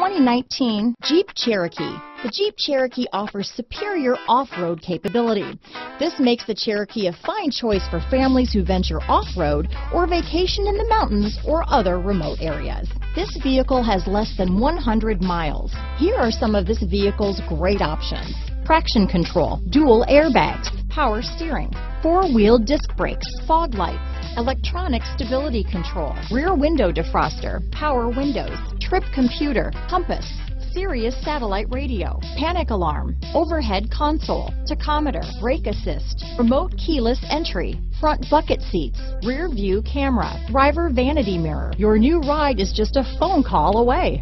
2019 Jeep Cherokee. The Jeep Cherokee offers superior off-road capability. This makes the Cherokee a fine choice for families who venture off-road or vacation in the mountains or other remote areas. This vehicle has less than 100 miles. Here are some of this vehicle's great options. Traction control, dual airbags, power steering, four-wheel disc brakes, fog lights, electronic stability control, rear window defroster, power windows, trip computer, compass, Sirius satellite radio, panic alarm, overhead console, tachometer, brake assist, remote keyless entry, front bucket seats, rear view camera, driver vanity mirror. Your new ride is just a phone call away.